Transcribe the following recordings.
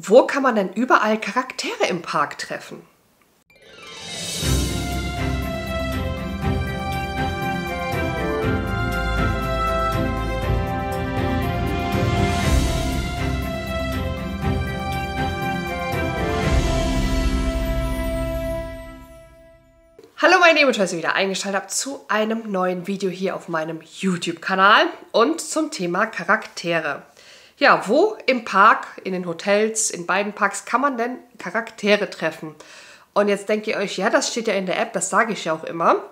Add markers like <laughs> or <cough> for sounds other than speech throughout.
Wo kann man denn überall Charaktere im Park treffen? Hallo meine Lieben, schön, dass ihr wieder eingeschaltet habt zu einem neuen Video hier auf meinem YouTube-Kanal und zum Thema Charaktere. Ja, wo im Park, in den Hotels, in beiden Parks kann man denn Charaktere treffen? Und jetzt denkt ihr euch, ja, das steht ja in der App, das sage ich ja auch immer.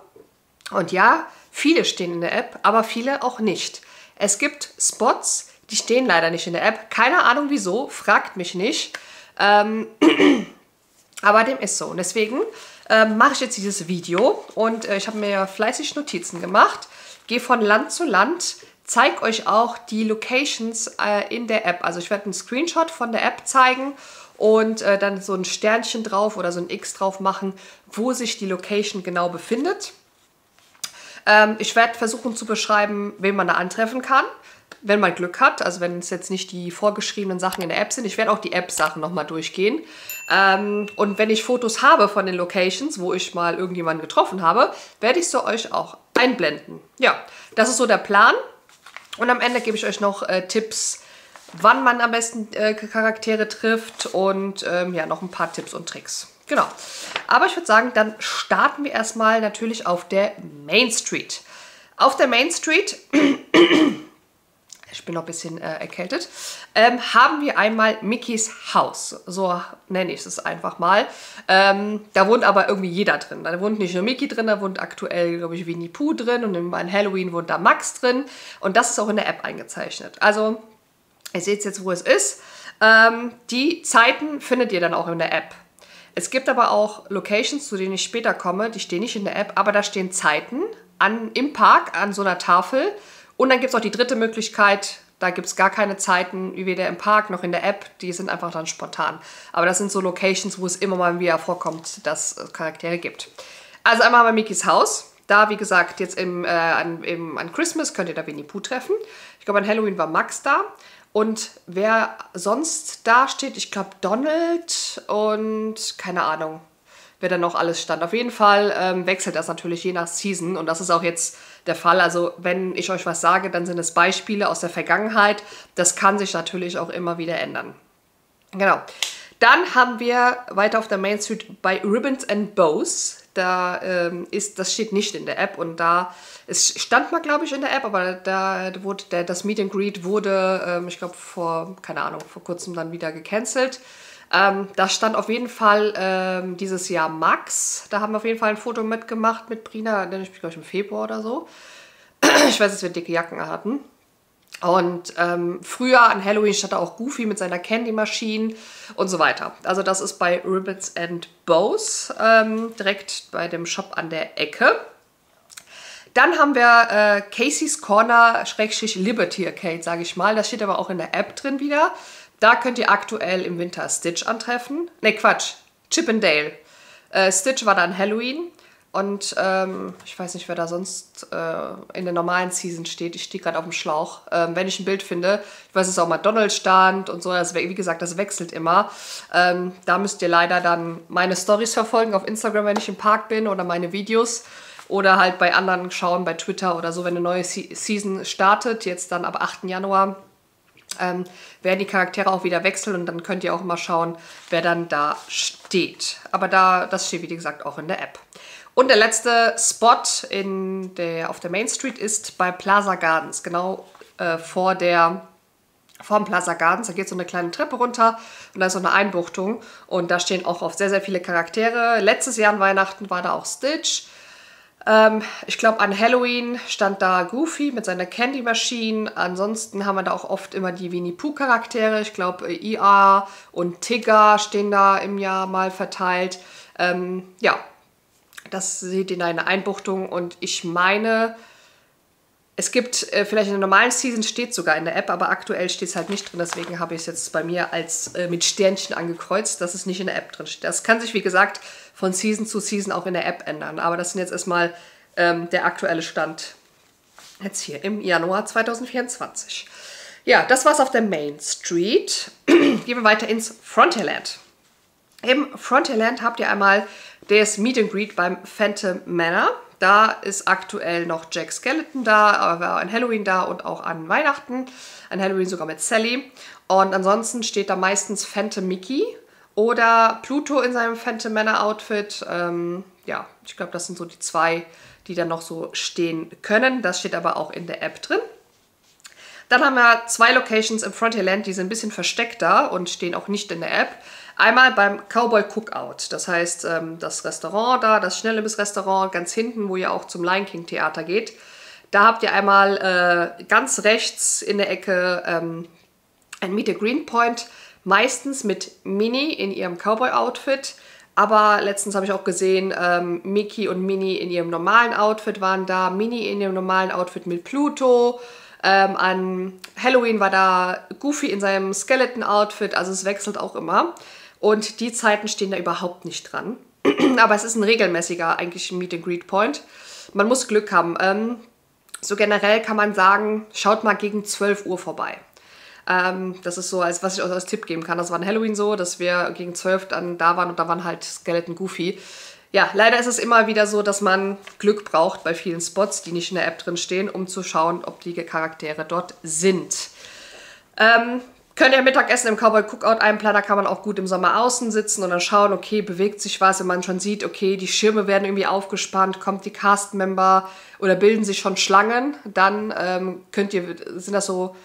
Und ja, viele stehen in der App, aber viele auch nicht. Es gibt Spots, die stehen leider nicht in der App. Keine Ahnung wieso, fragt mich nicht. Ähm, <clears throat> aber dem ist so. Und deswegen äh, mache ich jetzt dieses Video und äh, ich habe mir fleißig Notizen gemacht. Gehe von Land zu Land, zeige euch auch die Locations äh, in der App. Also ich werde einen Screenshot von der App zeigen und äh, dann so ein Sternchen drauf oder so ein X drauf machen, wo sich die Location genau befindet. Ähm, ich werde versuchen zu beschreiben, wen man da antreffen kann, wenn man Glück hat. Also wenn es jetzt nicht die vorgeschriebenen Sachen in der App sind. Ich werde auch die App-Sachen nochmal durchgehen. Ähm, und wenn ich Fotos habe von den Locations, wo ich mal irgendjemanden getroffen habe, werde ich sie euch auch einblenden. Ja, das ist so der Plan. Und am Ende gebe ich euch noch äh, Tipps, wann man am besten äh, Charaktere trifft und ähm, ja, noch ein paar Tipps und Tricks. Genau. Aber ich würde sagen, dann starten wir erstmal natürlich auf der Main Street. Auf der Main Street, ich bin noch ein bisschen äh, erkältet, ähm, haben wir einmal Mickeys Haus. So nenne ich es einfach mal. Ähm, da wohnt aber irgendwie jeder drin. Da wohnt nicht nur Mickey drin, da wohnt aktuell, glaube ich, Winnie Pooh drin und bei Halloween wohnt da Max drin. Und das ist auch in der App eingezeichnet. Also, ihr seht jetzt, wo es ist. Ähm, die Zeiten findet ihr dann auch in der App. Es gibt aber auch Locations, zu denen ich später komme, die stehen nicht in der App, aber da stehen Zeiten an, im Park an so einer Tafel. Und dann gibt es auch die dritte Möglichkeit, da gibt es gar keine Zeiten, weder im Park noch in der App. Die sind einfach dann spontan. Aber das sind so Locations, wo es immer mal wieder vorkommt, dass es Charaktere gibt. Also einmal bei Mickeys Haus. Da, wie gesagt, jetzt im, äh, an, im, an Christmas könnt ihr da Winnie Pooh treffen. Ich glaube, an Halloween war Max da. Und wer sonst da steht, ich glaube Donald und keine Ahnung, wer da noch alles stand. Auf jeden Fall ähm, wechselt das natürlich je nach Season und das ist auch jetzt der Fall. Also wenn ich euch was sage, dann sind es Beispiele aus der Vergangenheit. Das kann sich natürlich auch immer wieder ändern. Genau. Dann haben wir weiter auf der Main Street bei Ribbons and Bows. Da ähm, ist, das steht nicht in der App und da, es stand mal, glaube ich, in der App, aber da wurde der, das Meet and Greet wurde, ähm, ich glaube, vor, keine Ahnung, vor kurzem dann wieder gecancelt. Ähm, da stand auf jeden Fall ähm, dieses Jahr Max. Da haben wir auf jeden Fall ein Foto mitgemacht mit Brina, denn ich glaube ich im Februar oder so. <clears throat> ich weiß, dass wir dicke Jacken hatten. Und ähm, früher an Halloween stand da auch Goofy mit seiner Candy Machine und so weiter. Also das ist bei Ribbons and Bows, ähm, direkt bei dem Shop an der Ecke. Dann haben wir äh, Casey's Corner Liberty Arcade, sage ich mal. Das steht aber auch in der App drin wieder. Da könnt ihr aktuell im Winter Stitch antreffen. Ne, Quatsch, Chip and Dale. Äh, Stitch war dann Halloween. Und ähm, ich weiß nicht, wer da sonst äh, in der normalen Season steht. Ich stehe gerade auf dem Schlauch. Ähm, wenn ich ein Bild finde, ich weiß, es auch mal Donald stand und so. Das, wie gesagt, das wechselt immer. Ähm, da müsst ihr leider dann meine Stories verfolgen auf Instagram, wenn ich im Park bin oder meine Videos. Oder halt bei anderen schauen, bei Twitter oder so, wenn eine neue Se Season startet. Jetzt dann ab 8. Januar ähm, werden die Charaktere auch wieder wechseln und dann könnt ihr auch mal schauen, wer dann da steht. Aber da, das steht wie gesagt auch in der App. Und der letzte Spot in der, auf der Main Street ist bei Plaza Gardens, genau äh, vor der vorm Plaza Gardens. Da geht so eine kleine Treppe runter und da ist so eine Einbuchtung und da stehen auch oft sehr, sehr viele Charaktere. Letztes Jahr an Weihnachten war da auch Stitch. Ähm, ich glaube, an Halloween stand da Goofy mit seiner Candy Machine. Ansonsten haben wir da auch oft immer die Winnie Pooh Charaktere. Ich glaube, IA und Tigger stehen da im Jahr mal verteilt. Ähm, ja, das seht ihr in einer Einbuchtung und ich meine, es gibt, äh, vielleicht in der normalen Season steht sogar in der App, aber aktuell steht es halt nicht drin. Deswegen habe ich es jetzt bei mir als äh, mit Sternchen angekreuzt, dass es nicht in der App drin steht. Das kann sich, wie gesagt, von Season zu Season auch in der App ändern. Aber das sind jetzt erstmal ähm, der aktuelle Stand jetzt hier im Januar 2024. Ja, das war's auf der Main Street. <clears throat> gehen wir weiter ins Frontierland. Im Frontierland habt ihr einmal das Meet and Greet beim Phantom Manor. Da ist aktuell noch Jack Skeleton da, aber war an Halloween da und auch an Weihnachten. An Halloween sogar mit Sally. Und ansonsten steht da meistens Phantom Mickey oder Pluto in seinem Phantom Manor Outfit. Ähm, ja, ich glaube, das sind so die zwei, die dann noch so stehen können. Das steht aber auch in der App drin. Dann haben wir zwei Locations im Frontierland, die sind ein bisschen versteckter und stehen auch nicht in der App. Einmal beim Cowboy Cookout, das heißt ähm, das Restaurant da, das Schnellimbiss-Restaurant ganz hinten, wo ihr auch zum Lion King Theater geht. Da habt ihr einmal äh, ganz rechts in der Ecke ähm, ein Meet the Green Point, meistens mit Minnie in ihrem Cowboy-Outfit. Aber letztens habe ich auch gesehen, ähm, Mickey und Minnie in ihrem normalen Outfit waren da. Minnie in ihrem normalen Outfit mit Pluto. Ähm, an Halloween war da Goofy in seinem Skeleton-Outfit. Also es wechselt auch immer. Und die Zeiten stehen da überhaupt nicht dran. <clears throat> Aber es ist ein regelmäßiger eigentlich Meet and Greet Point. Man muss Glück haben. Ähm, so generell kann man sagen, schaut mal gegen 12 Uhr vorbei. Ähm, das ist so, als was ich euch als Tipp geben kann. Das war an Halloween so, dass wir gegen 12 dann da waren und da waren halt Skeleton Goofy. Ja, leider ist es immer wieder so, dass man Glück braucht bei vielen Spots, die nicht in der App drin stehen, um zu schauen, ob die Charaktere dort sind. Ähm, Könnt ihr Mittagessen im Cowboy Cookout einplanen, da kann man auch gut im Sommer außen sitzen und dann schauen, okay, bewegt sich was, wenn man schon sieht, okay, die Schirme werden irgendwie aufgespannt, kommt die Cast-Member oder bilden sich schon Schlangen, dann ähm, könnt ihr, sind das so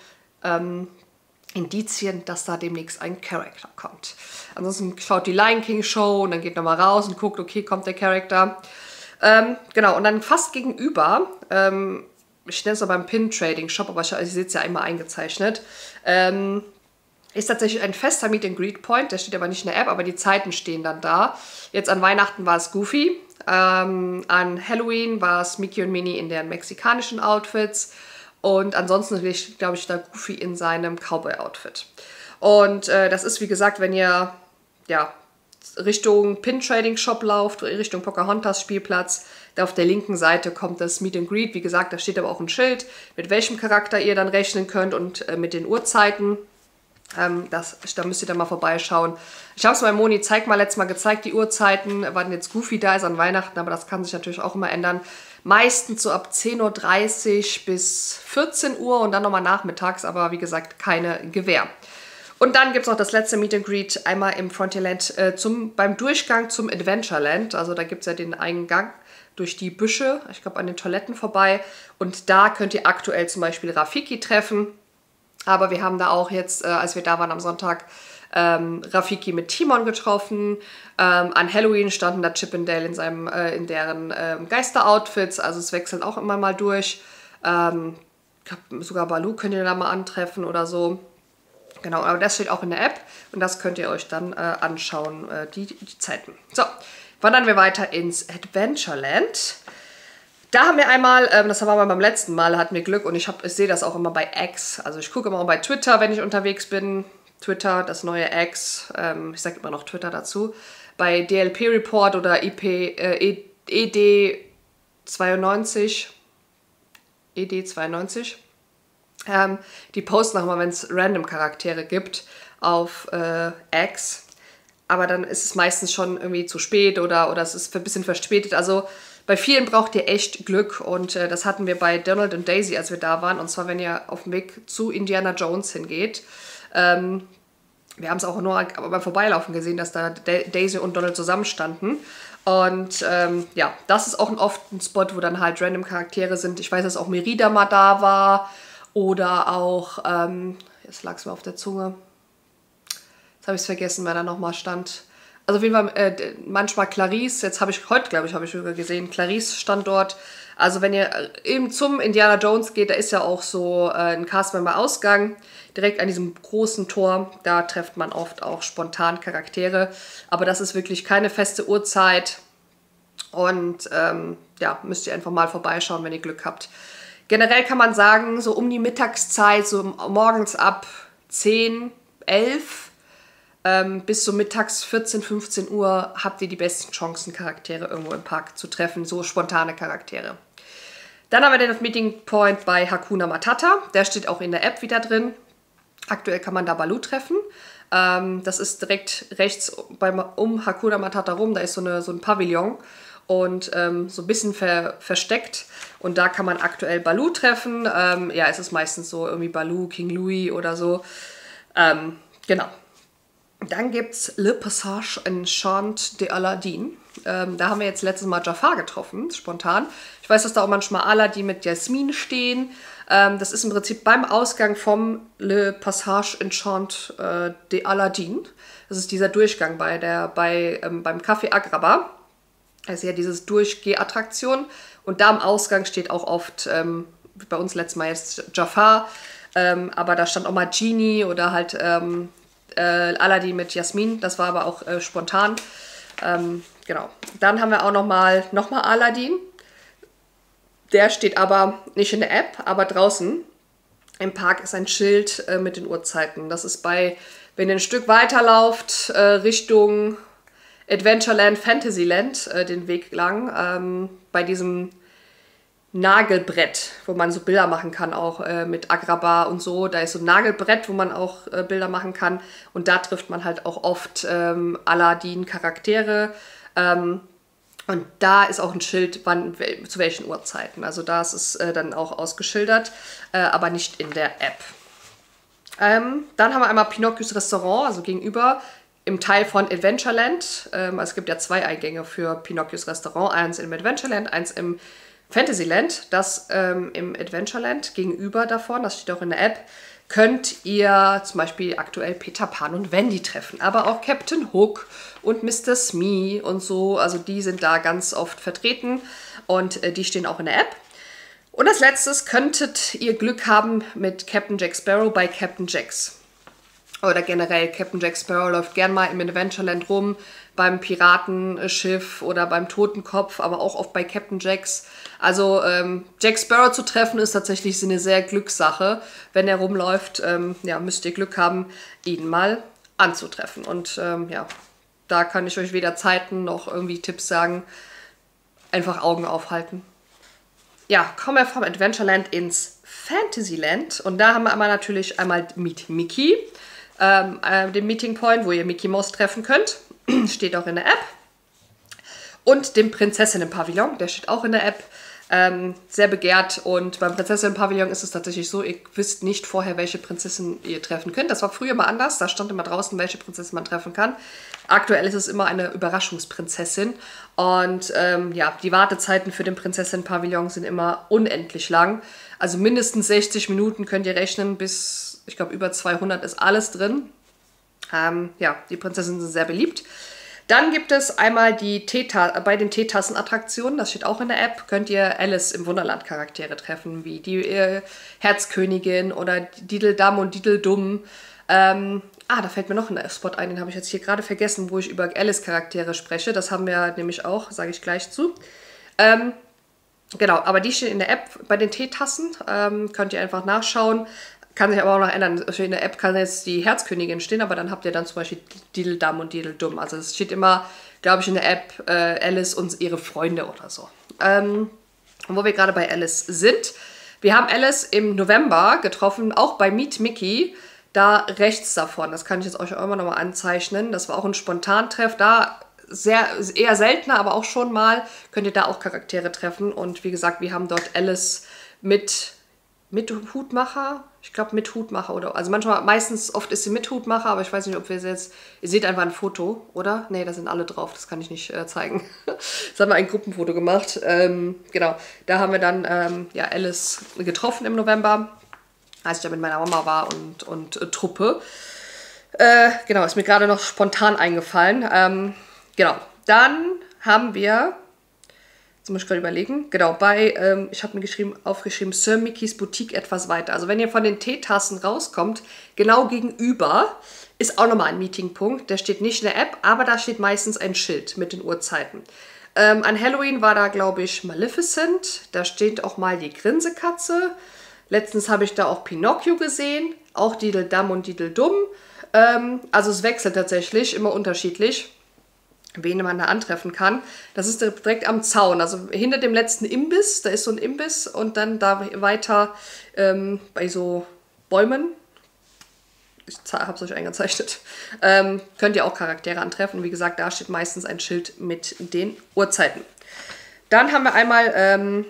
ähm, Indizien, dass da demnächst ein Charakter kommt. Ansonsten schaut die Lion King Show und dann geht nochmal raus und guckt, okay, kommt der Charakter. Ähm, genau, und dann fast gegenüber, ähm, ich nenne es mal beim Pin Trading Shop, aber ich, ich sehe es ja einmal eingezeichnet, ähm, ist tatsächlich ein fester Meet and Greet Point. Der steht aber nicht in der App, aber die Zeiten stehen dann da. Jetzt an Weihnachten war es Goofy. Ähm, an Halloween war es Mickey und Minnie in deren mexikanischen Outfits. Und ansonsten glaube ich, da Goofy in seinem Cowboy-Outfit. Und äh, das ist, wie gesagt, wenn ihr ja, Richtung Pin Trading Shop lauft, Richtung Pocahontas Spielplatz, da auf der linken Seite kommt das Meet and Greet. Wie gesagt, da steht aber auch ein Schild, mit welchem Charakter ihr dann rechnen könnt und äh, mit den Uhrzeiten. Ähm, das, da müsst ihr dann mal vorbeischauen. Ich habe es mal Moni, zeig mal letztes Mal gezeigt, die Uhrzeiten, wann jetzt Goofy da ist an Weihnachten, aber das kann sich natürlich auch immer ändern. Meistens so ab 10.30 Uhr bis 14 Uhr und dann nochmal nachmittags, aber wie gesagt, keine Gewehr. Und dann gibt es noch das letzte Meet and Greet einmal im Frontierland äh, zum, beim Durchgang zum Adventureland. Also da gibt es ja den Eingang durch die Büsche, ich glaube an den Toiletten vorbei. Und da könnt ihr aktuell zum Beispiel Rafiki treffen. Aber wir haben da auch jetzt, äh, als wir da waren am Sonntag, ähm, Rafiki mit Timon getroffen. Ähm, an Halloween standen da Chip and Dale in, seinem, äh, in deren ähm, Geister-Outfits. Also es wechselt auch immer mal durch. Ähm, sogar Balu könnt ihr da mal antreffen oder so. Genau, aber das steht auch in der App und das könnt ihr euch dann äh, anschauen, äh, die, die Zeiten. So, wandern wir weiter ins Adventureland. Da haben wir einmal, ähm, das war beim letzten Mal, hatten wir Glück und ich, ich sehe das auch immer bei X. Also ich gucke immer auch bei Twitter, wenn ich unterwegs bin. Twitter, das neue X, ähm, ich sage immer noch Twitter dazu. Bei DLP Report oder IP, äh, ED92, ED92. Ähm, die posten auch mal, wenn es random Charaktere gibt auf äh, X. Aber dann ist es meistens schon irgendwie zu spät oder, oder es ist ein bisschen verspätet. Also bei vielen braucht ihr echt Glück und äh, das hatten wir bei Donald und Daisy, als wir da waren. Und zwar, wenn ihr auf dem Weg zu Indiana Jones hingeht. Ähm, wir haben es auch nur beim Vorbeilaufen gesehen, dass da Daisy und Donald zusammenstanden. Und ähm, ja, das ist auch oft ein Spot, wo dann halt random Charaktere sind. Ich weiß, dass auch Merida mal da war. Oder auch, ähm, jetzt lag es mir auf der Zunge. Jetzt habe ich es vergessen, wer da nochmal stand. Also auf jeden Fall äh, manchmal Clarice, jetzt habe ich, heute glaube ich, habe ich sogar gesehen, Clarice stand dort. Also wenn ihr äh, eben zum Indiana Jones geht, da ist ja auch so äh, ein Castmember-Ausgang, direkt an diesem großen Tor. Da trifft man oft auch spontan Charaktere. Aber das ist wirklich keine feste Uhrzeit. Und ähm, ja, müsst ihr einfach mal vorbeischauen, wenn ihr Glück habt. Generell kann man sagen, so um die Mittagszeit, so morgens ab 10, 11 ähm, bis so mittags 14, 15 Uhr habt ihr die besten Chancen, Charaktere irgendwo im Park zu treffen, so spontane Charaktere. Dann haben wir den Meeting Point bei Hakuna Matata. Der steht auch in der App wieder drin. Aktuell kann man da Balu treffen. Ähm, das ist direkt rechts beim, um Hakuna Matata rum. Da ist so, eine, so ein Pavillon und ähm, so ein bisschen ver, versteckt. Und da kann man aktuell Baloo treffen. Ähm, ja, es ist meistens so irgendwie Baloo, King Louis oder so. Ähm, genau. Dann gibt es Le Passage Enchant de Aladdin. Ähm, da haben wir jetzt letztes Mal Jafar getroffen, spontan. Ich weiß, dass da auch manchmal Aladdin mit Jasmin stehen. Ähm, das ist im Prinzip beim Ausgang vom Le Passage Enchant äh, de Aladdin. Das ist dieser Durchgang bei der, bei, ähm, beim Café Agraba. Das ist ja dieses Durchgeh-Attraktion. Und da am Ausgang steht auch oft, ähm, bei uns letztes Mal jetzt Jafar, ähm, aber da stand auch mal Genie oder halt ähm, äh, Aladdin mit Jasmin. Das war aber auch äh, spontan. Ähm, genau. Dann haben wir auch nochmal noch mal Aladdin. Der steht aber nicht in der App, aber draußen im Park ist ein Schild äh, mit den Uhrzeiten. Das ist bei, wenn ihr ein Stück weiterlauft, äh, Richtung Adventureland, Fantasyland, äh, den Weg lang, ähm, bei diesem Nagelbrett, wo man so Bilder machen kann, auch äh, mit Agrabah und so. Da ist so ein Nagelbrett, wo man auch äh, Bilder machen kann. Und da trifft man halt auch oft ähm, Aladdin-Charaktere. Ähm, und da ist auch ein Schild, wann, zu welchen Uhrzeiten. Also da ist es äh, dann auch ausgeschildert, äh, aber nicht in der App. Ähm, dann haben wir einmal Pinocchios Restaurant, also gegenüber im Teil von Adventureland. Ähm, also es gibt ja zwei Eingänge für Pinocchios Restaurant. Eins im Adventureland, eins im Fantasyland, das ähm, im Adventureland gegenüber davon, das steht auch in der App, könnt ihr zum Beispiel aktuell Peter Pan und Wendy treffen, aber auch Captain Hook und Mr. Smee und so. Also die sind da ganz oft vertreten und äh, die stehen auch in der App. Und als letztes könntet ihr Glück haben mit Captain Jack Sparrow bei Captain Jacks. Oder generell, Captain Jack Sparrow läuft gern mal im Adventureland rum, beim Piratenschiff oder beim Totenkopf, aber auch oft bei Captain Jacks. Also ähm, Jack Sparrow zu treffen ist tatsächlich eine sehr Glückssache. Wenn er rumläuft, ähm, ja, müsst ihr Glück haben, ihn mal anzutreffen. Und ähm, ja, da kann ich euch weder Zeiten noch irgendwie Tipps sagen. Einfach Augen aufhalten. Ja, kommen wir vom Adventureland ins Fantasyland. Und da haben wir einmal natürlich einmal Meet Mickey, ähm, äh, den Meeting Point, wo ihr Mickey Mouse treffen könnt. <clears throat> steht auch in der App. Und dem Prinzessinnen-Pavillon, der steht auch in der App. Ähm, sehr begehrt und beim Prinzessinnen-Pavillon ist es tatsächlich so, ihr wisst nicht vorher, welche Prinzessin ihr treffen könnt. Das war früher mal anders, da stand immer draußen, welche Prinzessin man treffen kann. Aktuell ist es immer eine Überraschungsprinzessin und ähm, ja, die Wartezeiten für den Prinzessinnen-Pavillon sind immer unendlich lang. Also mindestens 60 Minuten könnt ihr rechnen, bis, ich glaube, über 200 ist alles drin. Ähm, ja, die Prinzessinnen sind sehr beliebt. Dann gibt es einmal die Teeta bei den Teetassen-Attraktionen, das steht auch in der App, könnt ihr Alice im Wunderland Charaktere treffen, wie die äh, Herzkönigin oder Dideldam und Dideldum. Ähm, ah, da fällt mir noch ein Spot ein, den habe ich jetzt hier gerade vergessen, wo ich über Alice Charaktere spreche. Das haben wir nämlich auch, sage ich gleich zu. Ähm, genau, aber die stehen in der App bei den Teetassen, ähm, könnt ihr einfach nachschauen. Kann sich aber auch noch ändern. In der App kann jetzt die Herzkönigin stehen, aber dann habt ihr dann zum Beispiel Dideldam und Dideldum. Also es steht immer, glaube ich, in der App äh, Alice und ihre Freunde oder so. Ähm, wo wir gerade bei Alice sind, wir haben Alice im November getroffen, auch bei Meet Mickey, da rechts davon. Das kann ich jetzt euch auch immer nochmal anzeichnen. Das war auch ein Spontantreff. Da sehr, eher seltener, aber auch schon mal könnt ihr da auch Charaktere treffen. Und wie gesagt, wir haben dort Alice mit, mit Hutmacher, ich glaube mit Hutmacher oder also manchmal, meistens, oft ist sie mit Hutmacher, aber ich weiß nicht, ob wir sie jetzt, ihr seht einfach ein Foto, oder? Ne, da sind alle drauf, das kann ich nicht äh, zeigen. <laughs> das haben wir ein Gruppenfoto gemacht. Ähm, genau, da haben wir dann ähm, ja, Alice getroffen im November, als ich da mit meiner Mama war und, und äh, Truppe. Äh, genau, ist mir gerade noch spontan eingefallen. Ähm, genau, dann haben wir Jetzt muss ich gerade überlegen. Genau, bei, ähm, ich habe mir geschrieben, aufgeschrieben, Sir Mickeys Boutique etwas weiter. Also wenn ihr von den Teetassen rauskommt, genau gegenüber ist auch nochmal ein Meetingpunkt. Der steht nicht in der App, aber da steht meistens ein Schild mit den Uhrzeiten. Ähm, an Halloween war da, glaube ich, Maleficent. Da steht auch mal die Grinsekatze. Letztens habe ich da auch Pinocchio gesehen. Auch Dideldam und Dideldum. Ähm, also es wechselt tatsächlich, immer unterschiedlich wen man da antreffen kann. Das ist direkt am Zaun, also hinter dem letzten Imbiss, da ist so ein Imbiss und dann da weiter ähm, bei so Bäumen ich habe es euch eingezeichnet, <laughs> ähm, könnt ihr auch Charaktere antreffen. Wie gesagt, da steht meistens ein Schild mit den Uhrzeiten. Dann haben wir einmal ähm,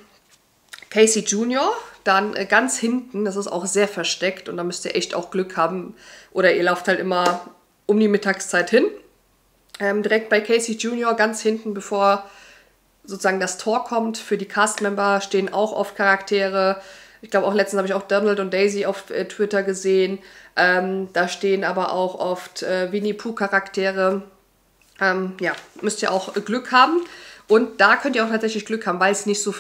Casey Jr., dann äh, ganz hinten, das ist auch sehr versteckt und da müsst ihr echt auch Glück haben. Oder ihr lauft halt immer um die Mittagszeit hin. Ähm, direkt bei Casey Jr. ganz hinten, bevor sozusagen das Tor kommt. Für die Cast-Member stehen auch oft Charaktere. Ich glaube auch letztens habe ich auch Donald und Daisy auf äh, Twitter gesehen. Ähm, da stehen aber auch oft äh, Winnie Pooh Charaktere. ja, müsst ihr auch Glück haben. Und da könnt ihr auch tatsächlich Glück haben, weil es nicht so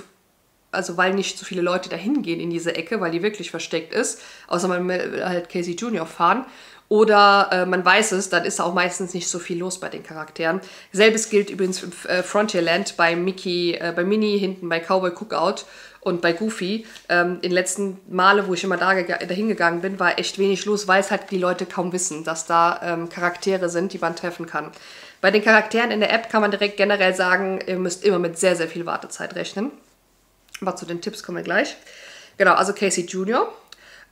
also weil nicht so viele Leute dahin gehen in diese Ecke, weil die wirklich versteckt ist, außer man will halt Casey Junior fahren. Oder äh, man weiß es, dann ist auch meistens nicht so viel los bei den Charakteren. Selbes gilt übrigens für äh, Frontierland bei Mickey, äh, bei Minnie, hinten bei Cowboy Cookout und bei Goofy. Ähm, in den letzten Male, wo ich immer da dahin gegangen bin, war echt wenig los, weil es halt die Leute kaum wissen, dass da ähm, Charaktere sind, die man treffen kann. Bei den Charakteren in der App kann man direkt generell sagen, ihr müsst immer mit sehr, sehr viel Wartezeit rechnen. Aber zu den Tipps kommen wir gleich. Genau, also Casey Jr.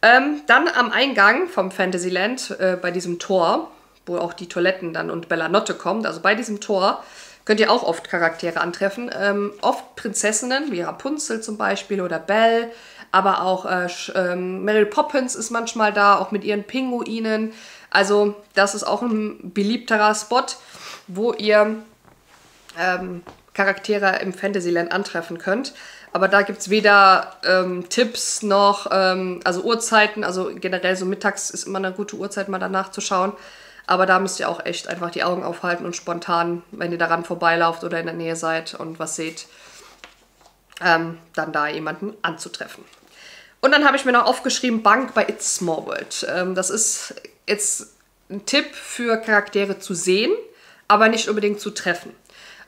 Ähm, dann am Eingang vom Fantasyland, äh, bei diesem Tor, wo auch die Toiletten dann und Bella Notte kommt, also bei diesem Tor könnt ihr auch oft Charaktere antreffen. Ähm, oft Prinzessinnen, wie Rapunzel zum Beispiel oder Belle, aber auch äh, ähm, Mary Poppins ist manchmal da, auch mit ihren Pinguinen. Also das ist auch ein beliebterer Spot, wo ihr ähm, Charaktere im Fantasyland antreffen könnt. Aber da gibt es weder ähm, Tipps noch, ähm, also Uhrzeiten, also generell so mittags ist immer eine gute Uhrzeit, mal danach zu schauen. Aber da müsst ihr auch echt einfach die Augen aufhalten und spontan, wenn ihr daran vorbeilauft oder in der Nähe seid und was seht, ähm, dann da jemanden anzutreffen. Und dann habe ich mir noch aufgeschrieben, Bank bei It's Small World. Ähm, das ist jetzt ein Tipp für Charaktere zu sehen, aber nicht unbedingt zu treffen.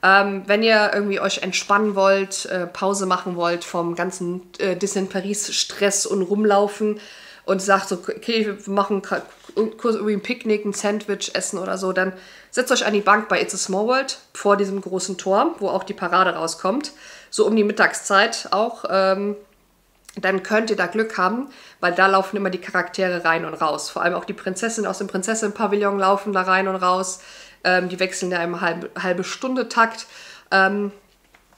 Ähm, wenn ihr irgendwie euch entspannen wollt, äh, Pause machen wollt vom ganzen äh, Disney Paris Stress und rumlaufen und sagt so, okay, wir machen kurz irgendwie ein Picknick, ein Sandwich essen oder so, dann setzt euch an die Bank bei It's a Small World vor diesem großen Tor, wo auch die Parade rauskommt, so um die Mittagszeit auch. Ähm, dann könnt ihr da Glück haben, weil da laufen immer die Charaktere rein und raus. Vor allem auch die Prinzessinnen aus dem Prinzessin-Pavillon laufen da rein und raus. Ähm, die wechseln ja im halbe, halbe Stunde Takt. Ähm,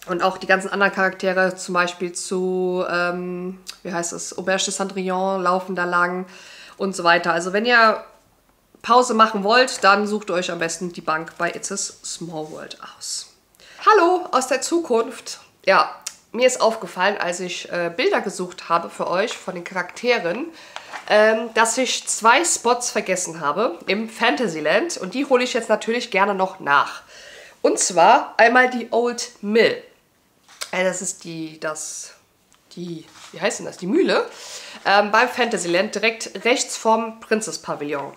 und auch die ganzen anderen Charaktere, zum Beispiel zu, ähm, wie heißt es, Auberge de Cendrillon laufen da lang und so weiter. Also wenn ihr Pause machen wollt, dann sucht euch am besten die Bank bei It's a Small World aus. Hallo aus der Zukunft. Ja, mir ist aufgefallen, als ich äh, Bilder gesucht habe für euch von den Charakteren, ähm, dass ich zwei Spots vergessen habe im Fantasyland und die hole ich jetzt natürlich gerne noch nach. Und zwar einmal die Old Mill. Äh, das ist die, das, die, wie heißt denn das, die Mühle ähm, beim Fantasyland direkt rechts vom Princess Pavillon.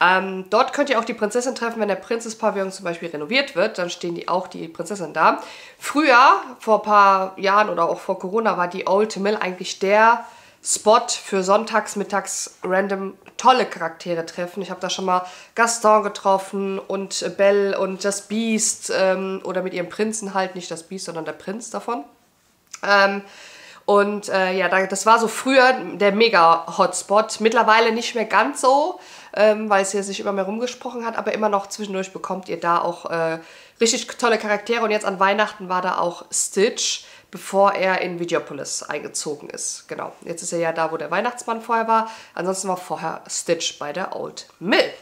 Ähm, dort könnt ihr auch die Prinzessin treffen, wenn der Prinzesspavillon zum Beispiel renoviert wird, dann stehen die auch die Prinzessin da. Früher, vor ein paar Jahren oder auch vor Corona, war die Old Mill eigentlich der Spot für sonntags, mittags random tolle Charaktere treffen. Ich habe da schon mal Gaston getroffen und Belle und das Beast ähm, oder mit ihrem Prinzen halt, nicht das Beast, sondern der Prinz davon. Ähm, und äh, ja, das war so früher der Mega-Hotspot. Mittlerweile nicht mehr ganz so, ähm, weil es ja sich immer mehr rumgesprochen hat, aber immer noch zwischendurch bekommt ihr da auch äh, richtig tolle Charaktere. Und jetzt an Weihnachten war da auch Stitch, bevor er in Videopolis eingezogen ist. Genau, jetzt ist er ja da, wo der Weihnachtsmann vorher war. Ansonsten war vorher Stitch bei der Old Mill.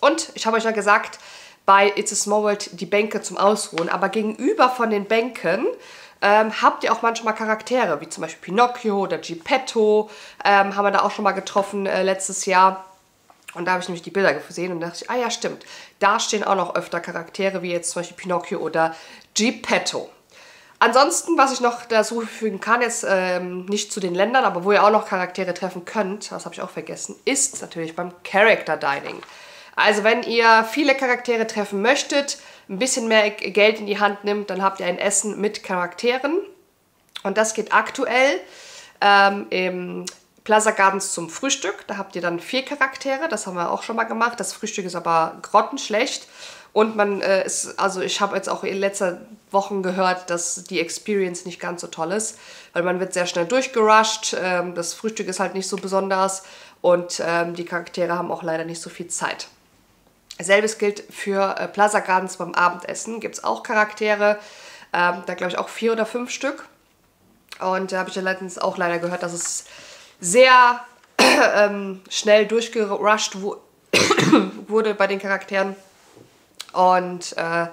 Und ich habe euch ja gesagt, bei It's a Small World die Bänke zum Ausruhen, aber gegenüber von den Bänken ähm, habt ihr auch manchmal Charaktere, wie zum Beispiel Pinocchio oder Geppetto, ähm, haben wir da auch schon mal getroffen äh, letztes Jahr. Und da habe ich nämlich die Bilder gesehen und dachte ich, ah ja, stimmt, da stehen auch noch öfter Charaktere, wie jetzt zum Beispiel Pinocchio oder Geppetto. Ansonsten, was ich noch dazu fügen kann, jetzt ähm, nicht zu den Ländern, aber wo ihr auch noch Charaktere treffen könnt, das habe ich auch vergessen, ist natürlich beim Character Dining. Also wenn ihr viele Charaktere treffen möchtet, ein bisschen mehr Geld in die Hand nimmt, dann habt ihr ein Essen mit Charakteren. Und das geht aktuell ähm, im Plaza Gardens zum Frühstück. Da habt ihr dann vier Charaktere, das haben wir auch schon mal gemacht. Das Frühstück ist aber grottenschlecht. Und man äh, ist, also ich habe jetzt auch in letzter Wochen gehört, dass die Experience nicht ganz so toll ist, weil man wird sehr schnell durchgerusht. Ähm, das Frühstück ist halt nicht so besonders und ähm, die Charaktere haben auch leider nicht so viel Zeit. Selbes gilt für äh, Plaza Gardens beim Abendessen. Gibt es auch Charaktere. Ähm, da glaube ich auch vier oder fünf Stück. Und da habe ich ja letztens auch leider gehört, dass es sehr <coughs> ähm, schnell durchgerusht <coughs> wurde bei den Charakteren. Und äh,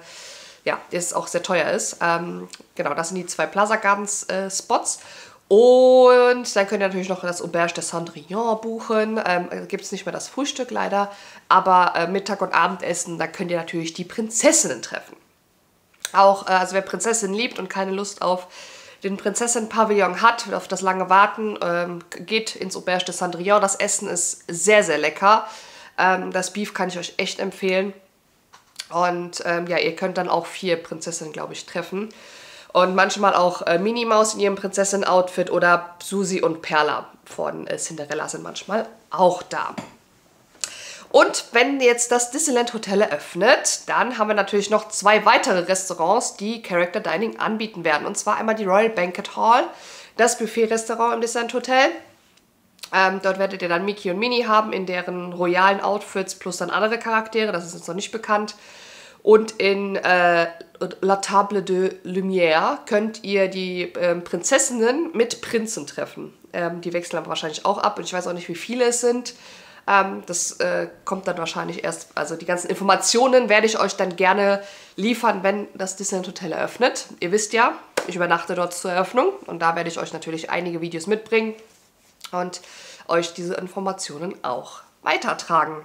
ja, das auch sehr teuer ist. Ähm, genau, das sind die zwei Plaza Gardens äh, Spots. Und dann könnt ihr natürlich noch das Auberge de Cendrillon buchen. Ähm, Gibt es nicht mehr das Frühstück leider. Aber äh, Mittag- und Abendessen, da könnt ihr natürlich die Prinzessinnen treffen. Auch, äh, also wer Prinzessinnen liebt und keine Lust auf den Prinzessinnen-Pavillon hat, auf das lange Warten, ähm, geht ins Auberge de Cendrillon. Das Essen ist sehr, sehr lecker. Ähm, das Beef kann ich euch echt empfehlen. Und ähm, ja, ihr könnt dann auch vier Prinzessinnen, glaube ich, treffen. Und manchmal auch äh, Minnie Maus in ihrem Prinzessin-Outfit oder Susi und Perla von äh, Cinderella sind manchmal auch da. Und wenn jetzt das Disneyland Hotel eröffnet, dann haben wir natürlich noch zwei weitere Restaurants, die Character Dining anbieten werden. Und zwar einmal die Royal Banquet Hall, das Buffet-Restaurant im Disneyland Hotel. Ähm, dort werdet ihr dann Mickey und Minnie haben in deren royalen Outfits plus dann andere Charaktere, das ist uns noch nicht bekannt. Und in äh, La Table de Lumière könnt ihr die ähm, Prinzessinnen mit Prinzen treffen. Ähm, die wechseln aber wahrscheinlich auch ab und ich weiß auch nicht, wie viele es sind. Ähm, das äh, kommt dann wahrscheinlich erst, also die ganzen Informationen werde ich euch dann gerne liefern, wenn das Disneyland Hotel eröffnet. Ihr wisst ja, ich übernachte dort zur Eröffnung und da werde ich euch natürlich einige Videos mitbringen und euch diese Informationen auch weitertragen.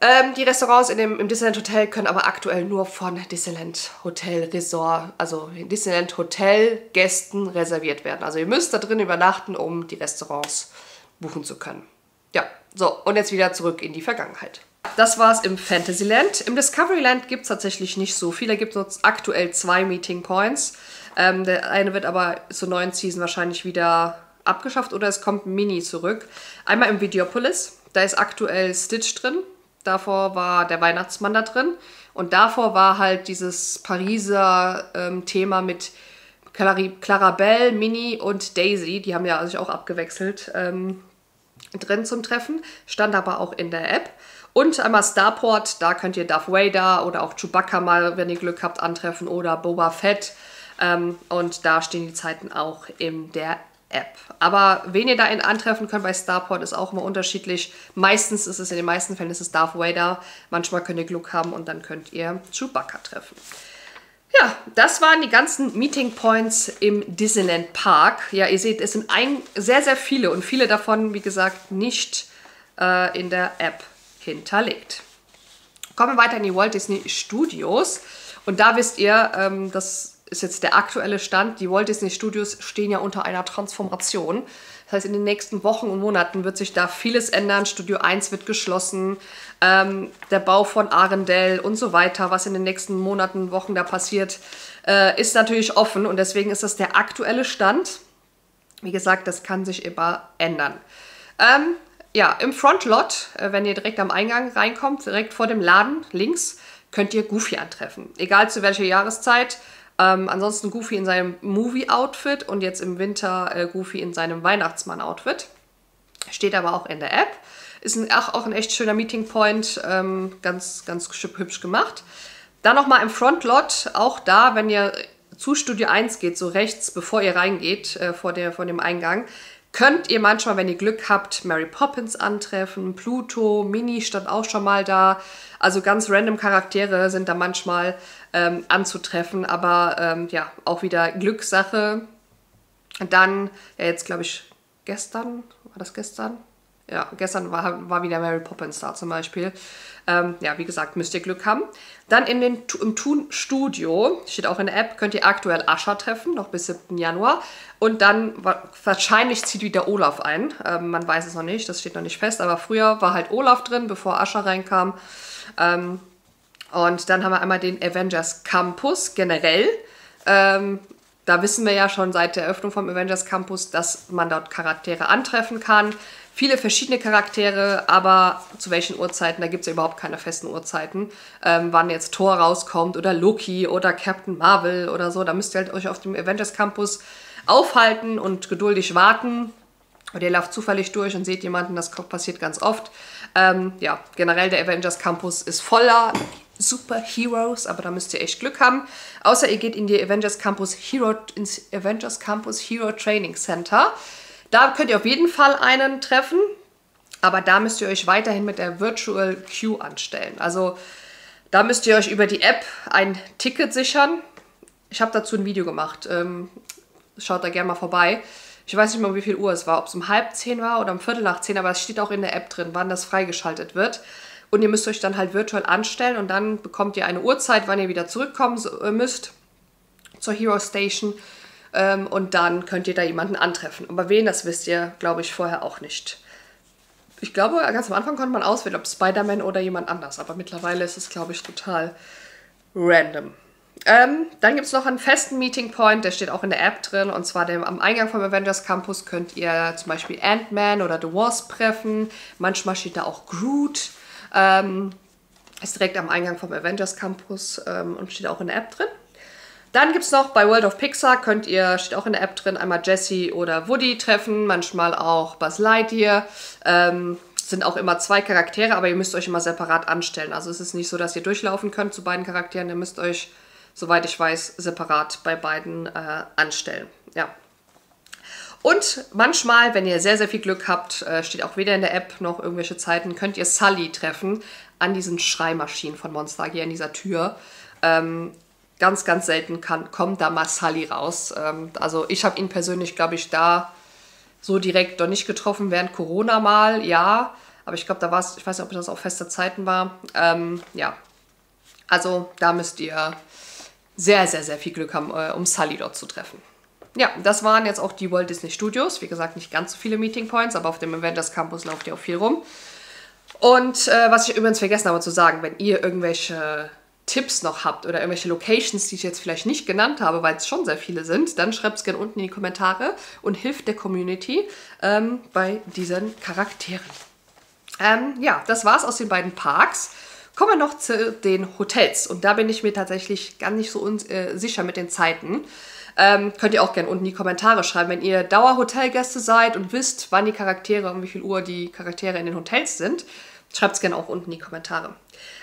Ähm, die Restaurants in dem, im Disneyland Hotel können aber aktuell nur von Disneyland Hotel Resort, also Disneyland Hotel Gästen reserviert werden. Also ihr müsst da drin übernachten, um die Restaurants buchen zu können. Ja, so, und jetzt wieder zurück in die Vergangenheit. Das war es im Fantasyland. Im Discoveryland gibt es tatsächlich nicht so viel. Da gibt es aktuell zwei Meeting Points. Ähm, der eine wird aber zur neuen Season wahrscheinlich wieder abgeschafft oder es kommt Mini zurück. Einmal im Videopolis. Da ist aktuell Stitch drin. Davor war der Weihnachtsmann da drin. Und davor war halt dieses Pariser ähm, Thema mit Clarabelle, Minnie und Daisy. Die haben ja sich auch abgewechselt ähm, drin zum Treffen. Stand aber auch in der App. Und einmal Starport, da könnt ihr Darth Vader oder auch Chewbacca mal, wenn ihr Glück habt, antreffen oder Boba Fett. Ähm, und da stehen die Zeiten auch in der App. Aber wen ihr da antreffen könnt bei Starport ist auch immer unterschiedlich. Meistens ist es, in den meisten Fällen ist es Darth Vader. Manchmal könnt ihr Glück haben und dann könnt ihr Chewbacca treffen. Ja, das waren die ganzen Meeting Points im Disneyland Park. Ja, ihr seht, es sind ein, sehr, sehr viele und viele davon, wie gesagt, nicht äh, in der App hinterlegt. Kommen wir weiter in die Walt Disney Studios. Und da wisst ihr, ähm, das ist jetzt der aktuelle Stand. Die Walt Disney Studios stehen ja unter einer Transformation. Das heißt, in den nächsten Wochen und Monaten wird sich da vieles ändern. Studio 1 wird geschlossen, ähm, der Bau von Arendelle und so weiter, was in den nächsten Monaten, Wochen da passiert, äh, ist natürlich offen und deswegen ist das der aktuelle Stand. Wie gesagt, das kann sich immer ändern. Ähm, ja, im Frontlot, äh, wenn ihr direkt am Eingang reinkommt, direkt vor dem Laden links, könnt ihr Goofy antreffen. Egal zu welcher Jahreszeit. Ähm, ansonsten Goofy in seinem Movie-Outfit und jetzt im Winter äh, Goofy in seinem Weihnachtsmann-Outfit. Steht aber auch in der App. Ist ein, ach, auch ein echt schöner Meeting Point, ähm, ganz, ganz hübsch gemacht. Dann nochmal im Frontlot, auch da, wenn ihr zu Studio 1 geht, so rechts, bevor ihr reingeht, äh, vor, der, vor dem Eingang, könnt ihr manchmal, wenn ihr Glück habt, Mary Poppins antreffen, Pluto, Minnie stand auch schon mal da. Also ganz random Charaktere sind da manchmal ähm, anzutreffen, aber ähm, ja, auch wieder Glückssache. Dann, ja jetzt glaube ich gestern, war das gestern? Ja, gestern war, war wieder Mary Poppins da zum Beispiel. Ähm, ja, wie gesagt, müsst ihr Glück haben. Dann in den, im Toon Studio, steht auch in der App, könnt ihr aktuell Ascha treffen, noch bis 7. Januar. Und dann wahrscheinlich zieht wieder Olaf ein. Ähm, man weiß es noch nicht, das steht noch nicht fest. Aber früher war halt Olaf drin, bevor Ascha reinkam. Ähm, und dann haben wir einmal den Avengers Campus generell. Ähm, da wissen wir ja schon seit der Eröffnung vom Avengers Campus, dass man dort Charaktere antreffen kann viele verschiedene Charaktere, aber zu welchen Uhrzeiten, da gibt es ja überhaupt keine festen Uhrzeiten, ähm, wann jetzt Thor rauskommt oder Loki oder Captain Marvel oder so. Da müsst ihr halt euch auf dem Avengers Campus aufhalten und geduldig warten. oder ihr lauft zufällig durch und seht jemanden, das passiert ganz oft. Ähm, ja, generell der Avengers Campus ist voller Superheroes, aber da müsst ihr echt Glück haben. Außer ihr geht in die Avengers Campus Hero, ins Avengers Campus Hero Training Center. Da könnt ihr auf jeden Fall einen treffen, aber da müsst ihr euch weiterhin mit der Virtual Queue anstellen. Also da müsst ihr euch über die App ein Ticket sichern. Ich habe dazu ein Video gemacht. Ähm, schaut da gerne mal vorbei. Ich weiß nicht mal, wie viel Uhr es war, ob es um halb zehn war oder um Viertel nach zehn, aber es steht auch in der App drin, wann das freigeschaltet wird. Und ihr müsst euch dann halt virtuell anstellen und dann bekommt ihr eine Uhrzeit, wann ihr wieder zurückkommen äh, müsst zur Hero Station. Ähm, und dann könnt ihr da jemanden antreffen. Aber wen, das wisst ihr, glaube ich, vorher auch nicht. Ich glaube, ganz am Anfang konnte man auswählen, ob Spider-Man oder jemand anders. Aber mittlerweile ist es, glaube ich, total random. Ähm, dann gibt es noch einen festen Meeting Point, der steht auch in der App drin. Und zwar dem, am Eingang vom Avengers Campus könnt ihr zum Beispiel Ant-Man oder The Wasp treffen. Manchmal steht da auch Groot. Ähm, ist direkt am Eingang vom Avengers Campus ähm, und steht auch in der App drin. Dann gibt es noch bei World of Pixar, könnt ihr, steht auch in der App drin, einmal Jesse oder Woody treffen, manchmal auch Buzz Lightyear. Ähm, sind auch immer zwei Charaktere, aber ihr müsst euch immer separat anstellen. Also es ist nicht so, dass ihr durchlaufen könnt zu beiden Charakteren. Ihr müsst euch, soweit ich weiß, separat bei beiden äh, anstellen. Ja. Und manchmal, wenn ihr sehr, sehr viel Glück habt, äh, steht auch weder in der App noch irgendwelche Zeiten, könnt ihr Sully treffen an diesen Schreimaschinen von Monster hier in dieser Tür. Ähm, ganz, ganz selten kann, kommt da mal Sully raus. Ähm, also ich habe ihn persönlich, glaube ich, da so direkt doch nicht getroffen während Corona mal, ja. Aber ich glaube, da war es, ich weiß nicht, ob das auch feste Zeiten war. Ähm, ja. Also da müsst ihr sehr, sehr, sehr viel Glück haben, äh, um Sully dort zu treffen. Ja, das waren jetzt auch die Walt Disney Studios. Wie gesagt, nicht ganz so viele Meeting Points, aber auf dem Avengers Campus lauft ihr auch viel rum. Und äh, was ich übrigens vergessen habe zu sagen, wenn ihr irgendwelche Tipps noch habt oder irgendwelche Locations, die ich jetzt vielleicht nicht genannt habe, weil es schon sehr viele sind, dann schreibt es gerne unten in die Kommentare und hilft der Community ähm, bei diesen Charakteren. Ähm, ja, das war's aus den beiden Parks. Kommen wir noch zu den Hotels und da bin ich mir tatsächlich gar nicht so äh, sicher mit den Zeiten. Ähm, könnt ihr auch gerne unten in die Kommentare schreiben, wenn ihr Dauerhotelgäste seid und wisst, wann die Charaktere, um wie viel Uhr die Charaktere in den Hotels sind. Schreibt es gerne auch unten in die Kommentare.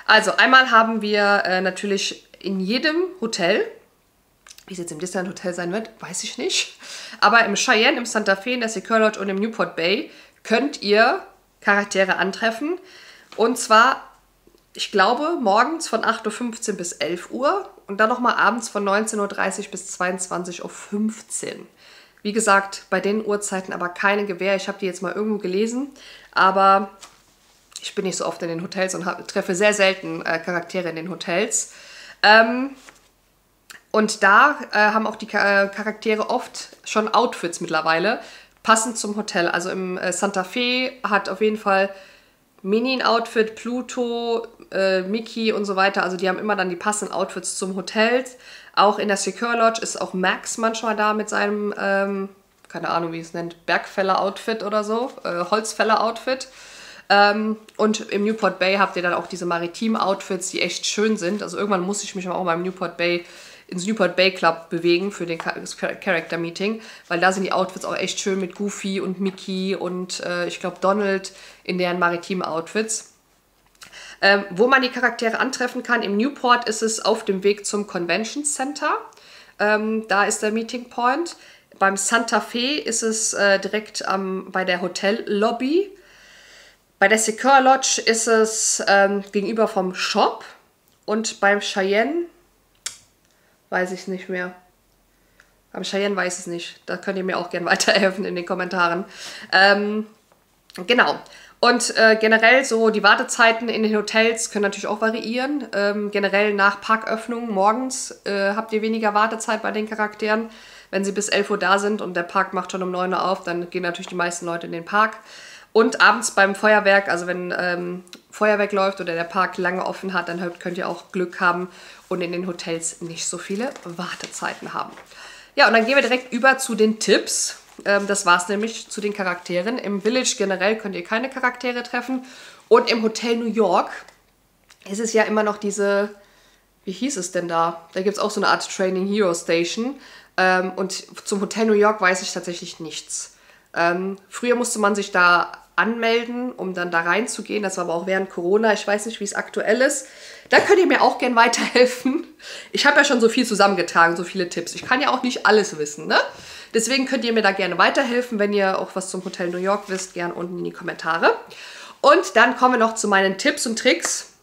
Also, einmal haben wir äh, natürlich in jedem Hotel, wie es jetzt im Disneyland Hotel sein wird, weiß ich nicht. Aber im Cheyenne, im Santa Fe, in der Secure Lodge und im Newport Bay könnt ihr Charaktere antreffen. Und zwar, ich glaube, morgens von 8.15 Uhr bis 11 Uhr und dann nochmal abends von 19.30 Uhr bis 22.15 Uhr. Wie gesagt, bei den Uhrzeiten aber keine Gewähr. Ich habe die jetzt mal irgendwo gelesen, aber ich bin nicht so oft in den Hotels und hab, treffe sehr selten äh, Charaktere in den Hotels. Ähm, und da äh, haben auch die äh, Charaktere oft schon Outfits mittlerweile, passend zum Hotel. Also im äh, Santa Fe hat auf jeden Fall Mini ein Outfit, Pluto, äh, Mickey und so weiter. Also die haben immer dann die passenden Outfits zum Hotel. Auch in der Secure Lodge ist auch Max manchmal da mit seinem, ähm, keine Ahnung wie es nennt, Bergfäller-Outfit oder so, äh, Holzfäller-Outfit. Ähm, und im Newport Bay habt ihr dann auch diese maritimen Outfits, die echt schön sind. Also irgendwann muss ich mich auch beim Newport Bay ins Newport Bay Club bewegen für den Character Meeting, weil da sind die Outfits auch echt schön mit Goofy und Mickey und äh, ich glaube Donald in deren maritimen Outfits. Ähm, wo man die Charaktere antreffen kann, im Newport ist es auf dem Weg zum Convention Center. Ähm, da ist der Meeting Point. Beim Santa Fe ist es äh, direkt ähm, bei der Hotellobby. Bei der Secure Lodge ist es ähm, gegenüber vom Shop. Und beim Cheyenne weiß ich nicht mehr. Beim Cheyenne weiß ich es nicht. Da könnt ihr mir auch gerne <laughs> weiterhelfen in den Kommentaren. Ähm, genau. Und äh, generell so die Wartezeiten in den Hotels können natürlich auch variieren. Ähm, generell nach Parköffnung morgens äh, habt ihr weniger Wartezeit bei den Charakteren. Wenn sie bis 11 Uhr da sind und der Park macht schon um 9 Uhr auf, dann gehen natürlich die meisten Leute in den Park. Und abends beim Feuerwerk, also wenn ähm, Feuerwerk läuft oder der Park lange offen hat, dann könnt ihr auch Glück haben und in den Hotels nicht so viele Wartezeiten haben. Ja, und dann gehen wir direkt über zu den Tipps. Ähm, das war es nämlich zu den Charakteren. Im Village generell könnt ihr keine Charaktere treffen. Und im Hotel New York ist es ja immer noch diese, wie hieß es denn da? Da gibt es auch so eine Art Training Hero Station. Ähm, und zum Hotel New York weiß ich tatsächlich nichts. Ähm, früher musste man sich da anmelden, um dann da reinzugehen. Das war aber auch während Corona. Ich weiß nicht, wie es aktuell ist. Da könnt ihr mir auch gern weiterhelfen. Ich habe ja schon so viel zusammengetragen, so viele Tipps. Ich kann ja auch nicht alles wissen, ne? Deswegen könnt ihr mir da gerne weiterhelfen, wenn ihr auch was zum Hotel New York wisst, gern unten in die Kommentare. Und dann kommen wir noch zu meinen Tipps und Tricks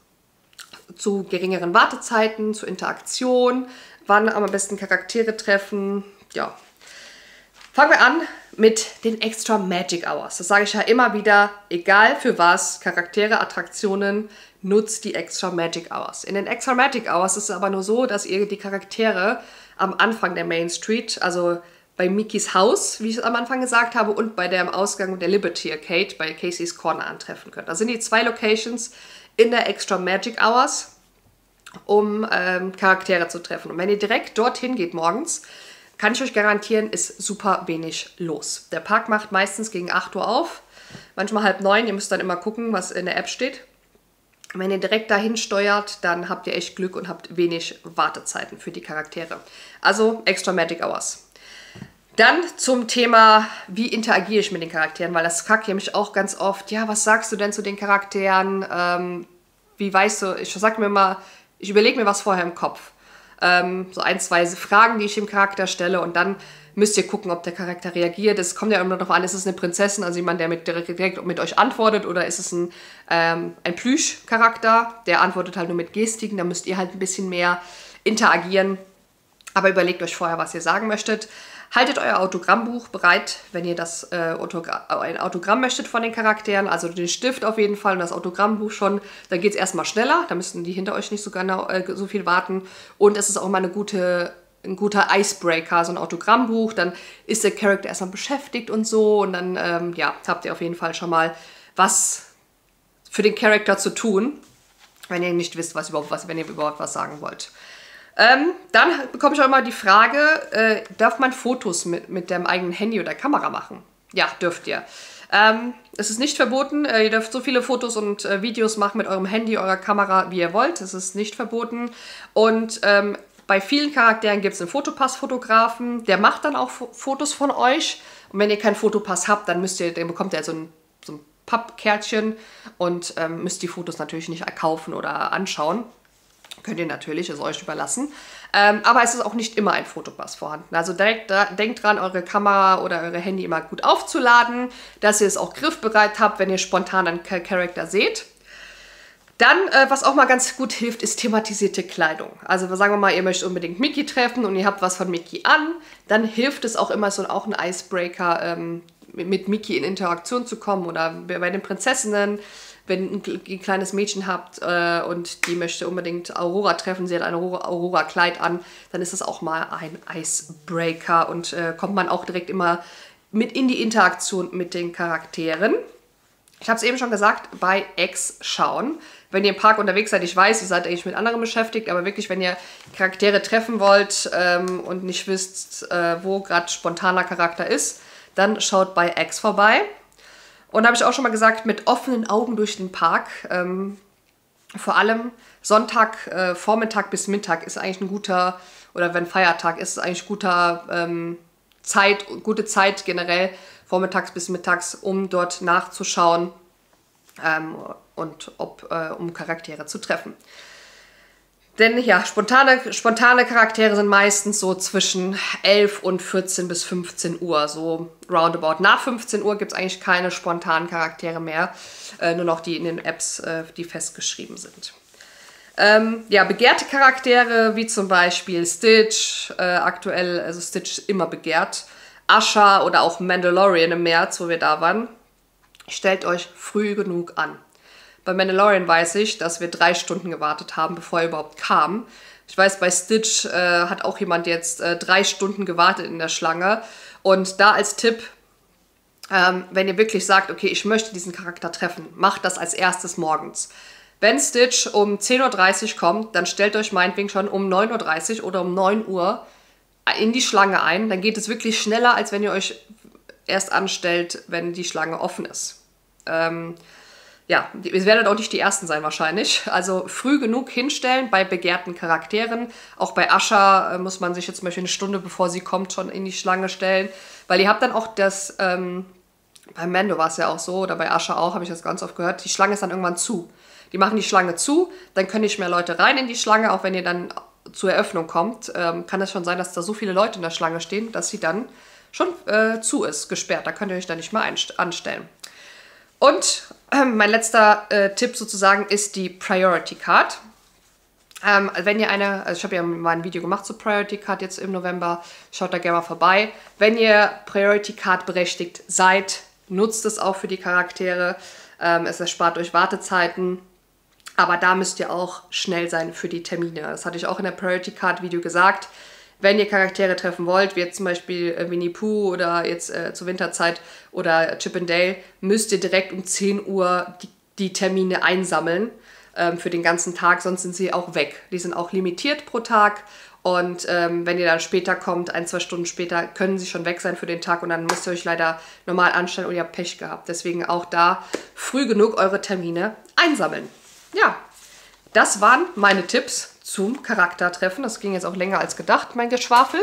zu geringeren Wartezeiten, zur Interaktion, wann am besten Charaktere treffen. Ja. Fangen wir an mit den Extra Magic Hours. Das sage ich ja immer wieder, egal für was, Charaktere, Attraktionen, nutzt die Extra Magic Hours. In den Extra Magic Hours ist es aber nur so, dass ihr die Charaktere am Anfang der Main Street, also bei Mickeys Haus, wie ich es am Anfang gesagt habe, und bei dem Ausgang der Liberty Arcade bei Casey's Corner antreffen könnt. Das sind die zwei Locations in der Extra Magic Hours, um ähm, Charaktere zu treffen. Und wenn ihr direkt dorthin geht morgens, kann ich euch garantieren, ist super wenig los. Der Park macht meistens gegen 8 Uhr auf, manchmal halb neun. Ihr müsst dann immer gucken, was in der App steht. Wenn ihr direkt dahin steuert, dann habt ihr echt Glück und habt wenig Wartezeiten für die Charaktere. Also Extra Magic Hours. Dann zum Thema, wie interagiere ich mit den Charakteren, weil das fragt ihr mich auch ganz oft. Ja, was sagst du denn zu den Charakteren? Ähm, wie weißt du, ich sag mir mal, ich überlege mir was vorher im Kopf. Ähm, so ein, zwei Fragen, die ich dem Charakter stelle und dann müsst ihr gucken, ob der Charakter reagiert. Es kommt ja immer darauf an, ist es eine Prinzessin, also jemand, der mit, direkt, mit euch antwortet, oder ist es ein, ähm, ein Plüsch-Charakter, der antwortet halt nur mit Gestiken, da müsst ihr halt ein bisschen mehr interagieren. Aber überlegt euch vorher, was ihr sagen möchtet. Haltet euer Autogrammbuch bereit, wenn ihr das äh, Autogra ein Autogramm möchtet von den Charakteren, also den Stift auf jeden Fall und das Autogrammbuch schon. Da geht es erstmal schneller, da müssen die hinter euch nicht so, genau, äh, so viel warten. Und es ist auch mal eine gute ein guter Icebreaker, so ein Autogrammbuch, dann ist der Charakter erstmal beschäftigt und so und dann ähm, ja, habt ihr auf jeden Fall schon mal was für den Charakter zu tun, wenn ihr nicht wisst, was überhaupt was, wenn ihr überhaupt was sagen wollt. Ähm, dann bekomme ich auch immer die Frage, äh, darf man Fotos mit, mit dem eigenen Handy oder Kamera machen? Ja, dürft ihr. Ähm, es ist nicht verboten. Äh, ihr dürft so viele Fotos und äh, Videos machen mit eurem Handy, eurer Kamera, wie ihr wollt. Es ist nicht verboten. Und ähm, bei vielen Charakteren gibt es einen Fotopass-Fotografen. Der macht dann auch Fotos von euch. Und wenn ihr keinen Fotopass habt, dann müsst ihr, dann bekommt ihr so ein, so ein Pappkärtchen und ähm, müsst die Fotos natürlich nicht kaufen oder anschauen. Könnt ihr natürlich, ist euch überlassen. Ähm, aber es ist auch nicht immer ein Fotopass vorhanden. Also direkt, denkt dran, eure Kamera oder eure Handy immer gut aufzuladen, dass ihr es auch griffbereit habt, wenn ihr spontan einen Charakter seht. Dann, äh, was auch mal ganz gut hilft, ist thematisierte Kleidung. Also sagen wir mal, ihr möchtet unbedingt Mickey treffen und ihr habt was von Mickey an, dann hilft es auch immer so auch ein Icebreaker, ähm, mit Mickey in Interaktion zu kommen oder bei den Prinzessinnen wenn ein kleines Mädchen habt äh, und die möchte unbedingt Aurora treffen, sie hat ein Aurora-Kleid an, dann ist das auch mal ein Icebreaker und äh, kommt man auch direkt immer mit in die Interaktion mit den Charakteren. Ich habe es eben schon gesagt, bei X schauen. Wenn ihr im Park unterwegs seid, ich weiß, ihr seid eigentlich mit anderen beschäftigt, aber wirklich, wenn ihr Charaktere treffen wollt ähm, und nicht wisst, äh, wo gerade spontaner Charakter ist, dann schaut bei X vorbei. Und habe ich auch schon mal gesagt, mit offenen Augen durch den Park. Ähm, vor allem Sonntag, äh, Vormittag bis Mittag ist eigentlich ein guter, oder wenn Feiertag ist, ist eigentlich guter ähm, Zeit, gute Zeit generell, vormittags bis mittags, um dort nachzuschauen ähm, und ob, äh, um Charaktere zu treffen. Denn ja, spontane, spontane Charaktere sind meistens so zwischen 11 und 14 bis 15 Uhr, so roundabout. Nach 15 Uhr gibt es eigentlich keine spontanen Charaktere mehr, äh, nur noch die in den Apps, äh, die festgeschrieben sind. Ähm, ja, begehrte Charaktere wie zum Beispiel Stitch, äh, aktuell, also Stitch immer begehrt, Asha oder auch Mandalorian im März, wo wir da waren. Stellt euch früh genug an. Bei Mandalorian weiß ich, dass wir drei Stunden gewartet haben, bevor er überhaupt kam. Ich weiß, bei Stitch äh, hat auch jemand jetzt äh, drei Stunden gewartet in der Schlange. Und da als Tipp, ähm, wenn ihr wirklich sagt, okay, ich möchte diesen Charakter treffen, macht das als erstes morgens. Wenn Stitch um 10.30 Uhr kommt, dann stellt euch meinetwegen schon um 9.30 Uhr oder um 9 Uhr in die Schlange ein. Dann geht es wirklich schneller, als wenn ihr euch erst anstellt, wenn die Schlange offen ist. Ähm, ja, ihr werdet auch nicht die Ersten sein wahrscheinlich. Also früh genug hinstellen bei begehrten Charakteren. Auch bei Ascha äh, muss man sich jetzt zum Beispiel eine Stunde bevor sie kommt schon in die Schlange stellen. Weil ihr habt dann auch das, ähm, Bei Mando war es ja auch so, oder bei Ascha auch, habe ich das ganz oft gehört, die Schlange ist dann irgendwann zu. Die machen die Schlange zu, dann können nicht mehr Leute rein in die Schlange, auch wenn ihr dann zur Eröffnung kommt, ähm, kann es schon sein, dass da so viele Leute in der Schlange stehen, dass sie dann schon äh, zu ist, gesperrt. Da könnt ihr euch dann nicht mehr anstellen. Und mein letzter äh, Tipp sozusagen ist die Priority Card. Ähm, wenn ihr eine, also ich habe ja mal ein Video gemacht zur Priority Card jetzt im November, schaut da gerne mal vorbei. Wenn ihr Priority Card berechtigt seid, nutzt es auch für die Charaktere. Ähm, es erspart euch Wartezeiten. Aber da müsst ihr auch schnell sein für die Termine. Das hatte ich auch in der Priority Card Video gesagt. Wenn ihr Charaktere treffen wollt, wie jetzt zum Beispiel äh, Winnie Pooh oder jetzt äh, zur Winterzeit oder Chip and Dale, müsst ihr direkt um 10 Uhr die, die Termine einsammeln ähm, für den ganzen Tag, sonst sind sie auch weg. Die sind auch limitiert pro Tag und ähm, wenn ihr dann später kommt, ein, zwei Stunden später, können sie schon weg sein für den Tag und dann müsst ihr euch leider normal anstellen und ihr habt Pech gehabt. Deswegen auch da früh genug eure Termine einsammeln. Ja, das waren meine Tipps zum Charaktertreffen. Das ging jetzt auch länger als gedacht, mein Geschwafel.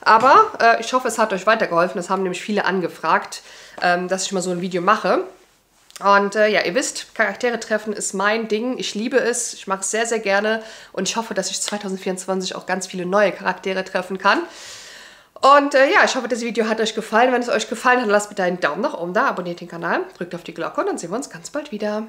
Aber äh, ich hoffe, es hat euch weitergeholfen. Das haben nämlich viele angefragt, ähm, dass ich mal so ein Video mache. Und äh, ja, ihr wisst, Charaktere treffen ist mein Ding. Ich liebe es. Ich mache es sehr, sehr gerne. Und ich hoffe, dass ich 2024 auch ganz viele neue Charaktere treffen kann. Und äh, ja, ich hoffe, das Video hat euch gefallen. Wenn es euch gefallen hat, lasst bitte einen Daumen nach oben da, abonniert den Kanal, drückt auf die Glocke und dann sehen wir uns ganz bald wieder.